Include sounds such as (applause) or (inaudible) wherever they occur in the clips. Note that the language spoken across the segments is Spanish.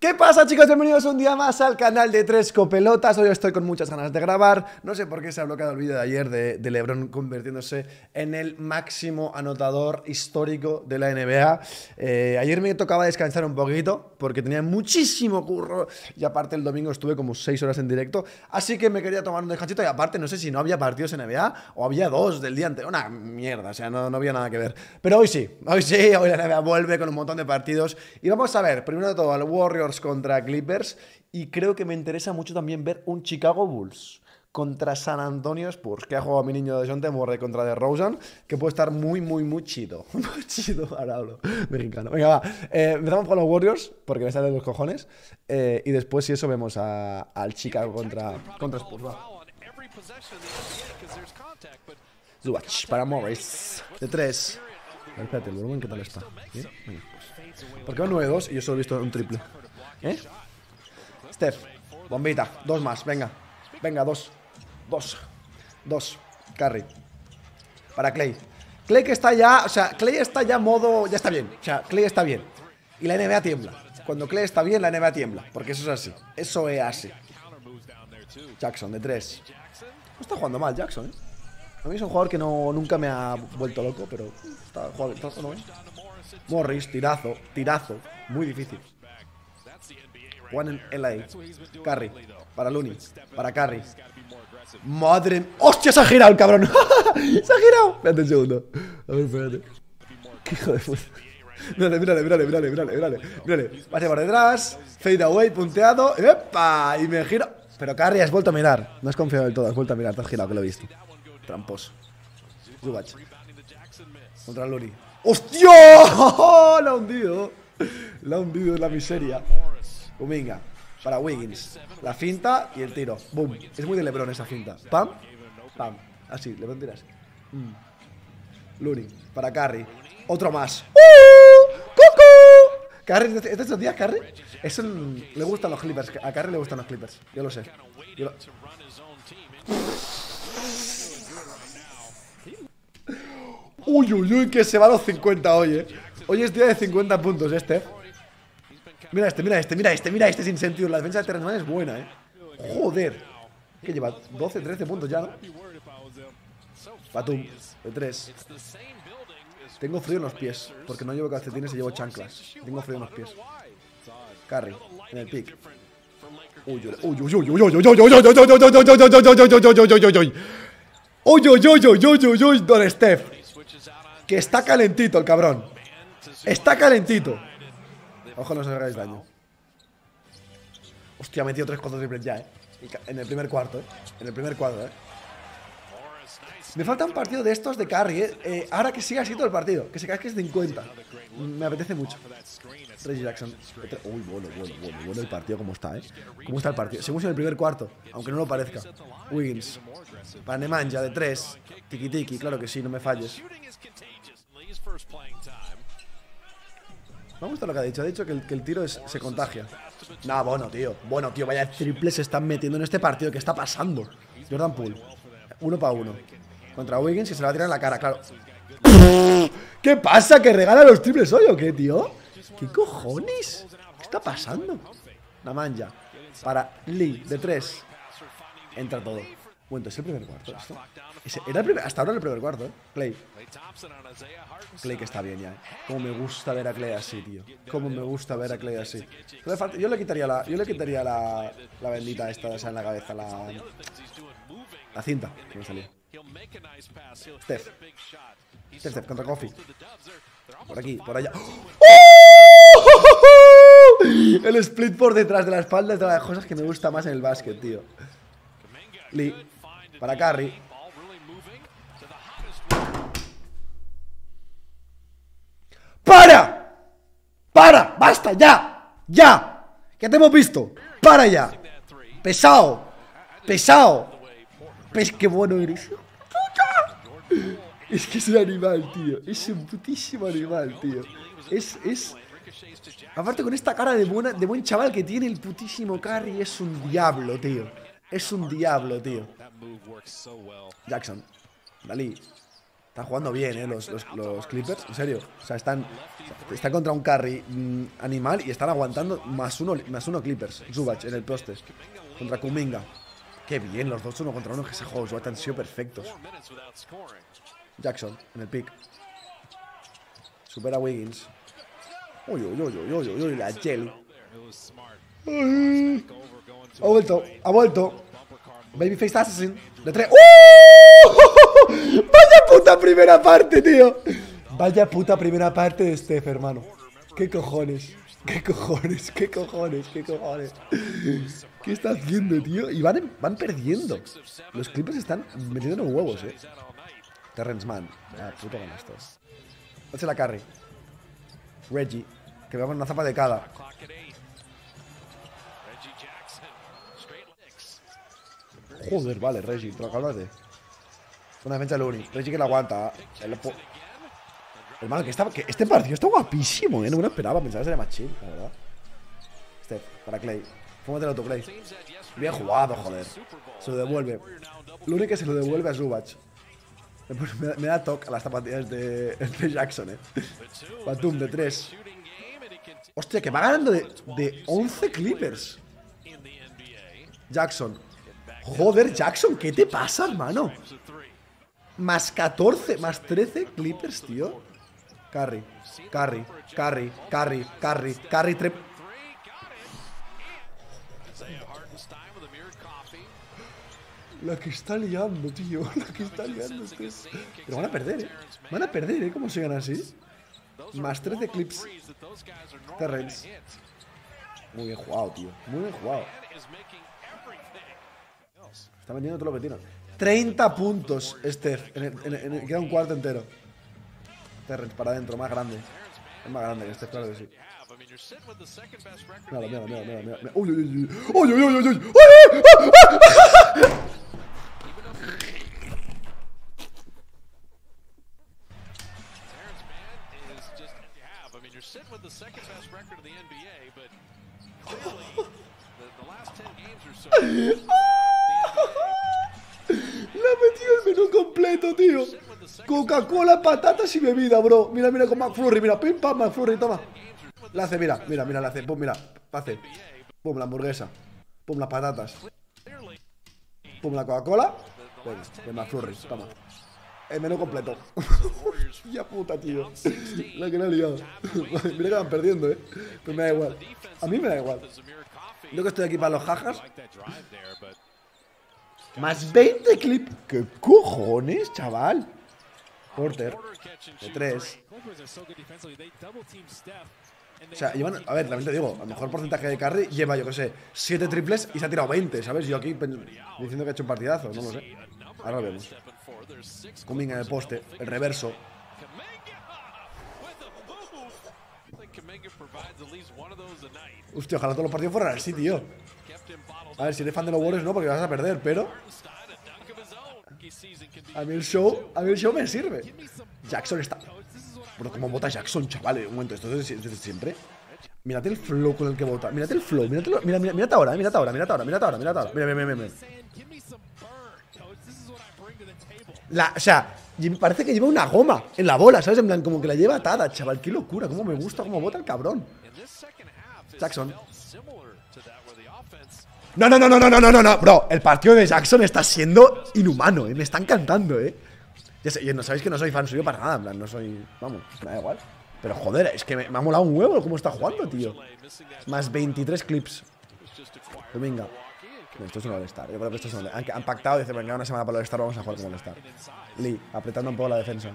¿Qué pasa chicos? Bienvenidos un día más al canal de Tres Copelotas. Hoy estoy con muchas ganas de grabar. No sé por qué se ha bloqueado el vídeo de ayer de, Lebron convirtiéndose en el máximo anotador histórico de la NBA eh, Ayer me tocaba descansar un poquito porque tenía muchísimo curro Y aparte el domingo estuve como 6 horas en directo. Así que me quería tomar un descansito y aparte no sé si no había partidos en NBA O había dos del día anterior. Una mierda, o sea, no, no había nada que ver. Pero hoy sí, hoy sí, hoy la NBA vuelve con un montón de partidos. Y vamos a ver, primero de todo al Contra Clippers y creo que me interesa mucho también ver un Chicago Bulls contra San Antonio Spurs, que ha jugado mi niño de John Temorre contra de Rosen, que puede estar muy, muy, muy chido. (laughs) Muy chido, ahora hablo mexicano. Venga, va. Eh, empezamos con los Warriors, porque me sale de los cojones. Eh, y después, si eso, vemos al Chicago contra, contra Spurs. Va. Para Morris. De 3. Espérate, el volumen, ¿qué tal está? ¿Bien? Porque va 9-2 y yo solo he visto un triple. ¿Eh? Steph, bombita, dos más, venga. Venga, dos. Dos. Dos. Carry. Para Clay. Clay que está ya, o sea, Clay está ya modo, ya está bien. O sea, Clay está bien. Y la NBA tiembla. Cuando Clay está bien, la NBA tiembla. Porque eso es así. Eso es así. Jackson, de tres. No está jugando mal Jackson, ¿eh? A mí es un jugador que no, nunca me ha vuelto loco, pero está jugando, está bien. Morris, tirazo, tirazo. Muy difícil. One en LA. Carry. Para Looney. Para Carry. Madre. ¡Hostia! Se ha girado el cabrón. (laughs) se ha girado. Espérate un segundo. A ver, espérate. Qué hijo de puta. Mírale, mírale, mírale, mírale, mírale, mírale. Mírale. Pase por detrás. Fade away, punteado. ¡Epa! Y me giro. Pero Carry, has vuelto a mirar. No has confiado del todo, has vuelto a mirar. Te has girado, que lo he visto. Tramposo. Zubac. Contra Looney. ¡Hostia! (laughs) La ha hundido. La ha hundido la miseria. Venga, para Wiggins. La finta y el tiro. Boom. Es muy de Lebron esa finta. Pam, pam. Así, Lebron tira así. Mm. Looney, para Curry. Otro más. ¡Uh! ¡Cucu! Curry, ¿este es estos días, Curry? Es le gustan los Clippers. A Curry le gustan los Clippers. Yo lo sé. Uy, uy, uy, que se va a los 50 hoy, eh. Hoy es día de 50 puntos, este. Mira este, mira este, mira este, mira este sin sentido. La defensa de Terrenal es buena, eh. Joder. Que lleva 12, 13 puntos ya, ¿no? Batum, de 3. Tengo frío en los pies, porque no llevo calcetines y llevo chanclas. Tengo frío en los pies. Carry, en el pick. Uy, uy, uy, uy, uy, uy, uy, uy, uy, uy, uy, uy, uy, Steph. Que está calentito el cabrón. Está calentito. Ojo, no os hagáis daño. Hostia, ha metido 3 4 triples ya, eh. En el primer cuarto, eh. En el primer cuadro, eh. Me falta un partido de estos de carry, eh. eh ahora que siga así todo el partido. Que se cae que es 50. Me apetece mucho. Reggie Jackson. Uy, bueno, bueno, bueno, bueno el partido como está, eh. ¿Cómo está el partido? Seguimos en el primer cuarto, aunque no lo parezca. Wiggins. Para Nemanja de 3. Tiki tiki, claro que sí, no me falles. Me gusta lo que ha dicho. Ha dicho que el, tiro se contagia. Nah, bueno, tío. Bueno, tío, vaya triple se están metiendo en este partido. ¿Qué está pasando? Jordan Poole. Uno para uno. Contra Wiggins y se la va a tirar en la cara, claro. (laughs) ¿Qué pasa? ¿Que regala los triples hoy o qué, tío? ¿Qué cojones? ¿Qué está pasando? La manja. Para Lee, de tres. Entra todo. Bueno, es el primer cuarto esto. Era el primer, hasta ahora el primer cuarto, ¿eh? Clay. Clay que está bien ya, ¿eh? Como me gusta ver a Clay así, tío. Como me gusta ver a Clay así. Yo le quitaría la, yo le quitaría la, la bendita esta esa en la cabeza, la, la cinta que me salía. Steph. Steph, Steph, contra Coffee. Por aquí, por allá. ¡Oh! El split por detrás de la espalda es de las cosas que me gusta más en el básquet, tío. Lee. Para Curry. ¡Para! ¡Para! ¡Basta! ¡Ya! ¡Ya! ¿Qué te hemos visto? ¡Para ya! ¡Pesado! ¡Pesado! ¡Pes qué bueno eres! Es que es un animal, tío. Es un putísimo animal, tío. Es, es... Aparte con esta cara de, buena, de buen chaval que tiene el putísimo Curry, es un diablo, tío. Es un diablo, tío. Jackson. Dalí. Están jugando bien, ¿eh? Los, los, los Clippers, en serio. O sea, están, están contra un carry mm, animal y están aguantando más uno, más uno Clippers. Zubac en el poste. Contra Kuminga. Qué bien, los dos uno contra uno que se juego. Zubac han sido perfectos. Jackson en el pick. Supera Wiggins. Uy, uy, uy, uy, uy, uy, uy, la Jelly. Ay. Ha vuelto, ha vuelto. Babyface Assassin. De tres. ¡Uh! Vaya puta primera parte, tío. Vaya puta primera parte de Steph, hermano. ¿Qué cojones? ¿Qué cojones? ¿Qué cojones? ¿Qué cojones? ¿Qué está haciendo, tío? Y van, van perdiendo. Los Clippers están metiendo los huevos, eh. Terrence Mann. Ah, puta con esto. Hace la carry. Reggie. Que va con una zapa de cada. Joder, vale, Reggie, pero cálmate. Una defensa de Looney. Reggie que la aguanta. Hermano, que, estaba, que este partido está guapísimo, ¿eh? No me lo esperaba, pensaba que sería más chill, la verdad. Steph, para Clay. Fúmate el auto, Clay. Bien jugado, joder. Se lo devuelve. Looney que se lo devuelve a Zubac. Después me, da- toque a las zapatillas de, de Jackson, ¿eh? Batum de 3. Hostia, que va ganando de, de 11 Clippers. Jackson. Joder, Jackson, ¿qué te pasa, hermano? Más 14, más 13 Clippers, tío. Carry, carry, carry, carry, carry, carry, tre... La que está liando, tío. (laughs) La que está liando. es- Pero van a perder, ¿eh? Van a perder, ¿eh? ¿Cómo sigan así? Más 13 clips. Terrence. Muy bien jugado, tío. Muy bien jugado. Está vendiendo todo lo que tiene. 30 puntos, Steph. En el- en el- queda un cuarto entero. Terrence para adentro, más grande. Es más grande que Steph, claro que sí. Mira, mira, mira, mira, mira. Uy, uy, uy, uy, uy, uy, uy, uy, uy. Le (laughs) ha metido el menú completo, tío. Coca-Cola, patatas y bebida, bro. Mira, mira con McFlurry, mira, pim pam, McFlurry, toma. La hace, mira, mira, mira, la hace, pum, mira, hace. Pum, la hamburguesa. Pum, las patatas. Pum, la Coca-Cola. Venga, el McFlurry, toma. El menú completo. (laughs) ya puta, tío. La que le ha liado. (laughs) mira que van perdiendo, eh. Pero me da igual. A mí me da igual. Yo que estoy aquí para los jajas. Más 20 clip. ¿Qué cojones, chaval? Porter. De 3. O sea, llevan, a ver, también te digo, a mejor porcentaje de carry lleva, yo qué sé, 7 triples y se ha tirado 20, ¿sabes? Yo aquí diciendo que ha hecho un partidazo, no lo sé. Ahora lo vemos. Cumming en el poste, el reverso. Hostia, ojalá todos los partidos fueran así, tío. A ver, si eres fan de los Warriors, no, porque vas a perder, pero. A mí el show, a mí el show me sirve. Jackson está. Pero como vota Jackson, chaval, un momento, esto es desde siempre. Mírate el flow con el que vota. Mírate el flow, mírate, mira, mira, mírate ahora, mírate ahora, mírate ahora, mírate ahora, mírate ahora. Mira, mira, mira, mira. La, o sea, parece que lleva una goma en la bola, ¿sabes? En plan, como que la lleva atada, chaval. Qué locura, cómo me gusta, cómo vota el cabrón. Jackson. No, no, no, no, no, no, no, no, Bro, el partido de Jackson está siendo inhumano, ¿eh? Me está encantando, ¿eh? Ya no sabéis que no soy fan suyo para nada, en plan, no soy... Vamos, me da igual. Pero joder, es que me, ha molado un huevo cómo está jugando, tío. Más 23 clips. Pues venga. Esto es un All-Star. Yo creo que esto es un han, han pactado y dicen, venga, una semana para el All-Star, vamos a jugar como All-Star. Lee, apretando un poco la defensa.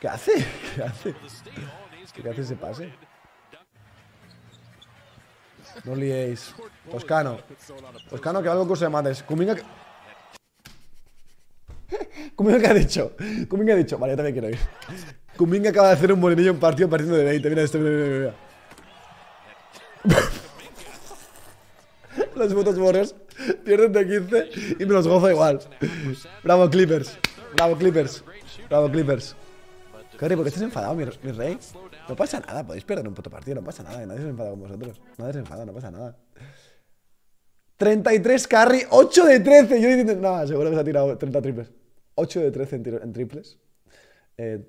¿Qué hace? (laughs) ¿Qué hace? ¿Qué hace ese pase? No liéis. Toscano. Toscano, que algo que os mates. Kuminga. Kuminga (laughs) que ha dicho. Kuminga ha dicho. Vale, yo también quiero ir. Kuminga acaba de hacer un molinillo en partido partiendo de 20. Mira esto, mira, mira, mira. (laughs) Los putos Warriors pierden de 15 y me los gozo igual. Bravo, Clippers. Bravo, Clippers. Bravo, Clippers. Curry, ¿por qué estás enfadado, mi rey? No pasa nada, podéis perder un puto partido, no pasa nada, que nadie se enfada con vosotros. Nadie se enfada, no pasa nada. 33 carry, 8 de 13. Yo diciendo, no, seguro que se ha tirado 30 triples. 8 de 13 en, en triples. Eh,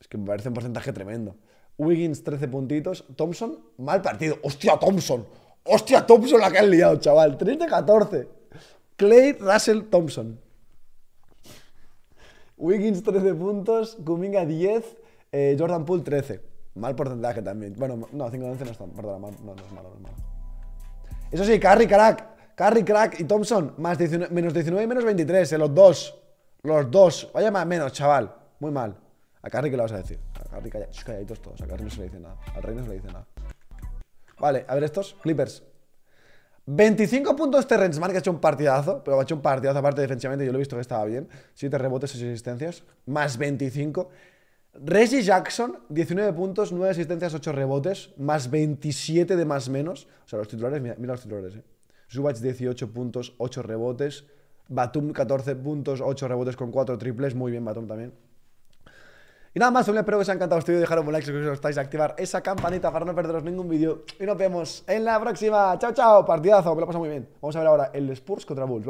es que me parece un porcentaje tremendo. Wiggins, 13 puntitos. Thompson, mal partido. ¡Hostia, Thompson! ¡Hostia, Thompson la que han liado, chaval! 3 de 14. Clay, Russell, Thompson. Wiggins, 13 puntos. Kuminga, 10. Eh, Jordan Poole, 13. Mal porcentaje también. Bueno, no, 5 de 11 no está. Perdona, no, no es malo, no es malo. Eso sí, Carry, crack. Carry, crack y Thompson, más 19, menos 19 y menos 23. En los dos. Los dos. Vaya más menos, chaval. Muy mal. A Carry, ¿qué le vas a decir? A Carry, calla, calladitos todos. A Carry no se le dice nada. Al Rey no se le dice nada. Vale, a ver estos. Clippers. 25 puntos Terrence Mann, que ha hecho un partidazo, pero ha hecho un partidazo aparte defensivamente, yo lo he visto que estaba bien. 7 rebotes, 6 asistencias, más 25. Reggie Jackson, 19 puntos, 9 asistencias, 8 rebotes, más 27 de más menos. O sea, los titulares, mira, los titulares, eh. Zubac, 18 puntos, 8 rebotes. Batum, 14 puntos, 8 rebotes con 4 triples. Muy bien, Batum también. Y nada más, espero que os haya encantado este vídeo, dejar un like si os estáis, activar esa campanita para no perderos ningún vídeo. Y nos vemos en la próxima. Chao, chao, partidazo, me lo paso muy bien. Vamos a ver ahora el Spurs contra Bulls.